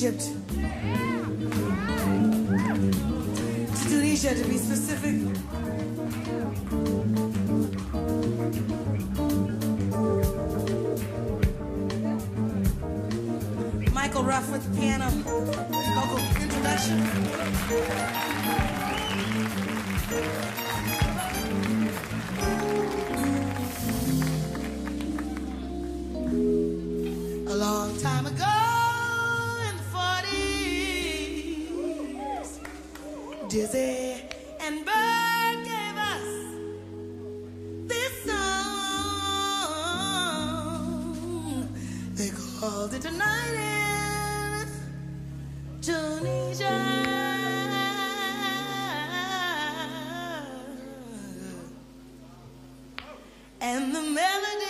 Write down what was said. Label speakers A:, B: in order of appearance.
A: Egypt. To Tunisia, to be specific. Michael Ruff with piano, vocal introduction. A long time ago in the 40s, dizzy. called it a night in Tunisia. And the melody.